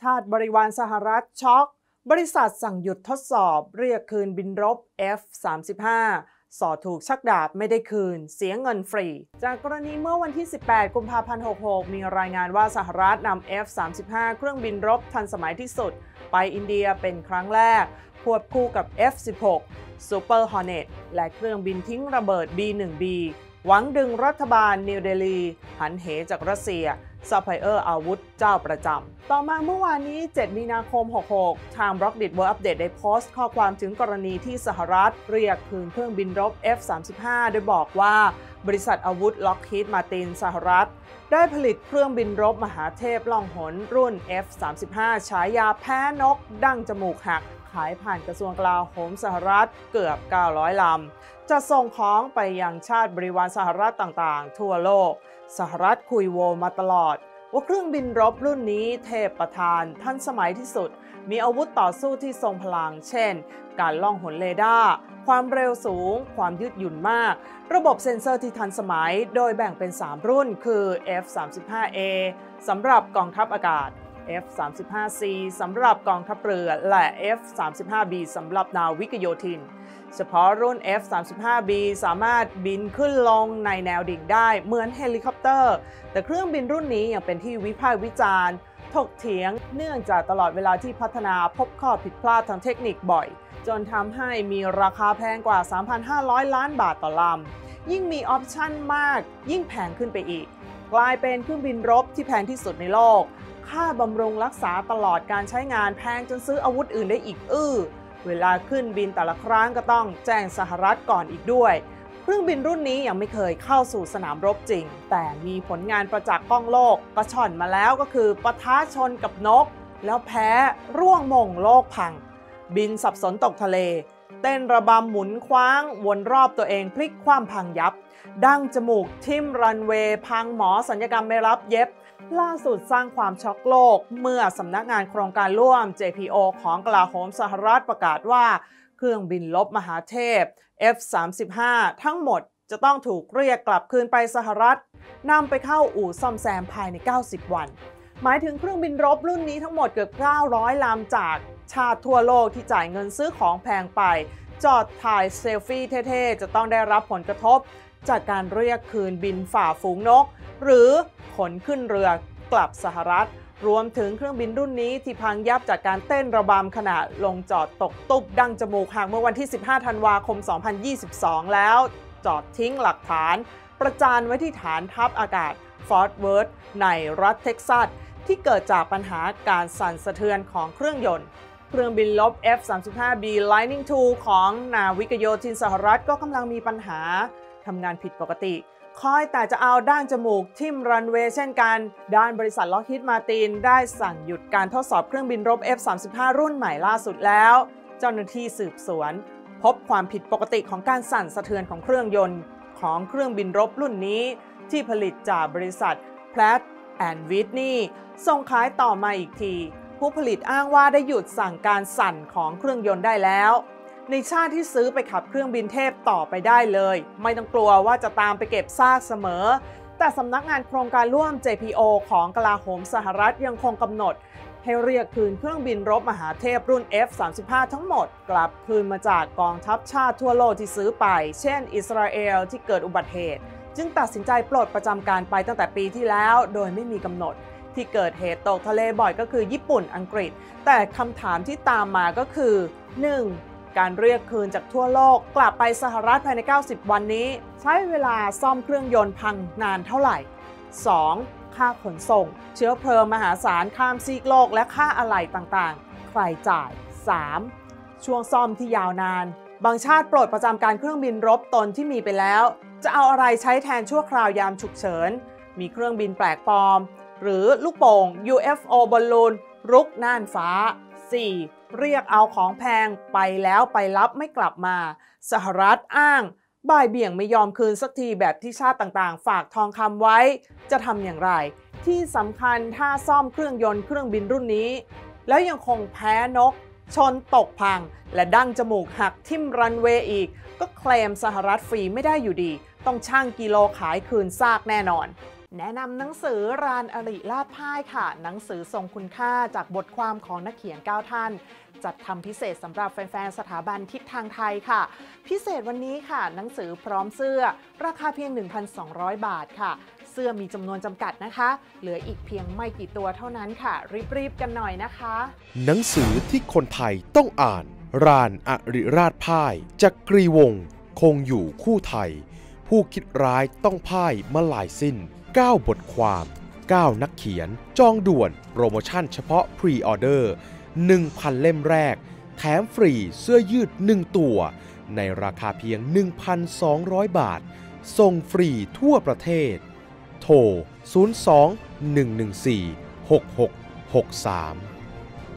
ชาติบริวารสหรัฐช็อก บริษัทสั่งหยุดทดสอบเรียกคืนบินรบ F-35 สอถูกชักดาบไม่ได้คืน เสียเงินฟรี จากกรณีเมื่อวันที่ 18 กุมภาพันธ์ 66 มีรายงานว่าสหรัฐนำ F-35 เครื่องบินรบทันสมัยที่สุด ไปอินเดียเป็นครั้งแรก ควบคู่กับ F-16 Super Hornet และเครื่องบินทิ้งระเบิด B-1B หวังดึงรัฐบาลนิวเดลีหันเหจากรัสเซีย ซัพพลายเออร์อาวุธเจ้าประจำ ต่อมาเมื่อวานนี้ 7 มีนาคม 66 ทาง b r o c k d i t World Update ได้โพสต์ข้อความถึงกรณีที่สหรัฐ เรียกคืนเครื่องบินรบ F-35 โดยบอกว่าบริษัทอาวุธ Lockheed Martin สหรัฐ ได้ผลิตเครื่องบินรบมหาเทพล่องหนรุ่น F-35 ฉายาแพ้นก ดั้งจมูกหัก ขายผ่านกระทรวงกลาโหมสหรัฐเกือบ 900 ลำ จะส่งของไปยังชาติบริวารสหรัฐต่างๆ ทั่วโลก สหรัฐคุยโวมาตลอด ว่าเครื่องบินรบรุ่นนี้เทพประธานทันสมัยที่สุด มีอาวุธต่อสู้ที่ทรงพลัง เช่น การล่องหนเรดาร์ความเร็วสูง ความยืดหยุ่นมาก ระบบเซ็นเซอร์ที่ทันสมัย โดยแบ่งเป็น 3 รุ่น คือ F-35A สำหรับกองทัพอากาศ F-35C สำหรับกองทัพเรือและ F-35B สำหรับนาวิกโยธิน เฉพาะรุ่น F-35B สามารถบินขึ้นลงในแนวดิ่งได้เหมือนเฮลิคอปเตอร์ แต่เครื่องบินรุ่นนี้ยังเป็นที่วิพากษ์วิจารณ์ ถกเถียงเนื่องจากตลอดเวลาที่พัฒนาพบข้อผิดพลาดทางเทคนิคบ่อย จนทำให้มีราคาแพงกว่า 3,500 ล้านบาทต่อลำ ยิ่งมีออปชั่นมาก ยิ่งแพงขึ้นไปอีกกลายเป็นเครื่องบินรบที่แพงที่สุดในโลก ค่าบำรุงรักษาตลอดการใช้งานแพงจนซื้ออาวุธอื่นได้อีกอื้อ เวลาขึ้นบินแต่ละครั้งก็ต้องแจ้งสหรัฐก่อนอีกด้วย เครื่องบินรุ่นนี้ยังไม่เคยเข้าสู่สนามรบจริง แต่มีผลงานประจักษ์กล้องโลกกระช่อนมาแล้วก็คือปะทะชนกับนก แล้วแพ้ร่วงมงโลกพัง บินสับสนตกทะเล เต้นระบำหมุนคว้าง วนรอบตัวเองพลิกคว่ำพังยับ ดั้งจมูกทิ่มรันเวย์พังหมอสัญญกรรมไม่รับเย็บ ล่าสุดสร้างความช็อกโลก เมื่อสำนักงานโครงการร่วม JPO ของกลาโหมสหรัฐประกาศว่า เครื่องบินลบมหาเทพ F-35 ทั้งหมดจะต้องถูกเรียกกลับคืนไปสหรัฐนำไปเข้าอู่ซ่อมแซมภายใน 90 วัน หมายถึงเครื่องบินรบรุ่นนี้ทั้งหมดเกือบ 900 ลำจากชาติทั่วโลกที่จ่ายเงินซื้อของแพงไป จอดถ่ายเซลฟี่เท่ๆ จะต้องได้รับผลกระทบ จากการเรียกคืนบินฝ่าฝูงนก หรือขนขึ้นเรือกลับสหรัฐ รวมถึงเครื่องบินรุ่นนี้ที่พังยับจากการเต้นระบำขณะลงจอดตกตุบดั้งจมูกหักเมื่อวันที่ 15 ธันวาคม 2022 แล้วจอดทิ้งหลักฐาน ประจานไว้ที่ฐานทัพอากาศฟอร์ตเวิร์ธในรัฐเท็กซัสที่เกิดจากปัญหาการสั่นสะเทือนของเครื่องยนต์ เครื่องบินรบ F-35B Lightning II ของนาวิกโยธินสหรัฐก็กำลังมีปัญหา ทำงานผิดปกติ คอยแต่จะเอาด้านจมูกทิ่มรันเวย์เช่นกัน ด้านบริษัทล็อกฮิดมาตินได้สั่งหยุดการทดสอบเครื่องบินรบ F-35 รุ่นใหม่ล่าสุดแล้ว เจ้าหน้าที่สืบสวน พบความผิดปกติของการสั่นสะเทือนของเครื่องยนต์ ของเครื่องบินรบรุ่นนี้ ที่ผลิตจากบริษัท Pratt and Whitney ส่งขายต่อมาอีกที ผู้ผลิตอ้างว่าได้หยุดสั่งการสั่นของเครื่องยนต์ได้แล้ว ในชาติที่ซื้อไปขับเครื่องบินเทพต่อไปได้เลย ไม่ต้องกลัวว่าจะตามไปเก็บซากเสมอ แต่สำนักงานโครงการร่วม JPO ของกลาโหมสหรัฐยังคงกำหนด ให้เรียกคืนเครื่องบินรบมหาเทพรุ่น F-35 ทั้งหมด กลับคืนมาจากกองทัพชาติทั่วโลกที่ซื้อไป เช่น อิสราเอลที่เกิดอุบัติเหตุ จึงตัดสินใจปลดประจำการไปตั้งแต่ปีที่แล้ว โดยไม่มีกำหนดที่เกิดเหตุตกทะเลบ่อยก็คือญี่ปุ่นอังกฤษ แต่คำถามที่ตามมาก็คือ 1. การเรียกคืนจากทั่วโลกกลับไปสหรัฐภายใน 90 วันนี้ ใช้เวลาซ่อมเครื่องยนต์พังนานเท่าไหร่ 2. ค่าขนส่ง เชื้อเพลิงมหาศาลข้ามซีกโลกและค่าอะไหล่ต่างๆ ใครจ่าย 3. ช่วงซ่อมที่ยาวนาน บางชาติปรดประจำการเครื่องบินรบตนที่มีไปแล้ว จะเอาอะไรใช้แทนชั่วคราวยามฉุกเฉิน มีเครื่องบินแปลกปลอม หรือลูกโป่ง UFO บอลลูนรุกน่านฟ้า 4. เรียกเอาของแพงไปแล้วไปรับไม่กลับมา สหรัฐอ้าง บ่ายเบี่ยงไม่ยอมคืนสักทีแบบที่ชาติต่างๆ ฝากทองคำไว้ จะทำอย่างไร ที่สำคัญถ้าซ่อมเครื่องยนต์เครื่องบินรุ่นนี้ แล้วยังคงแพ้นก ชนตกพัง และดั้งจมูกหักทิ่มรันเวย์อีก ก็เคลมสหรัฐฟรีไม่ได้อยู่ดี ต้องช่างกิโลขายคืนซากแน่นอน แนะนำหนังสือรานอริลาดพ่ายค่ะ หนังสือทรงคุณค่าจากบทความของนักเขียน 9 ท่าน จัดทำพิเศษสำหรับแฟนๆ สถาบันทิศทางไทยค่ะ พิเศษวันนี้ค่ะ หนังสือพร้อมเสื้อ ราคาเพียง 1,200 บาทค่ะ เสื้อมีจำนวนจำกัดนะคะ เหลืออีกเพียงไม่กี่ตัวเท่านั้นค่ะ รีบๆ กันหน่อยนะคะ หนังสือที่คนไทยต้องอ่าน รานอริราชพ่ายจักกรีวงศ์คงอยู่คู่ไทย ผู้คิดร้ายต้องพ่ายมาหลายสิ้น 9 บทความ 9 นักเขียน จองด่วนโปรโมชั่นเฉพาะพรีออเดอร์ 1,000 เล่มแรก แถมฟรีเสื้อยืด 1 ตัว ในราคาเพียง 1,200 บาท ส่งฟรีทั่วประเทศ โทร 02 114 6663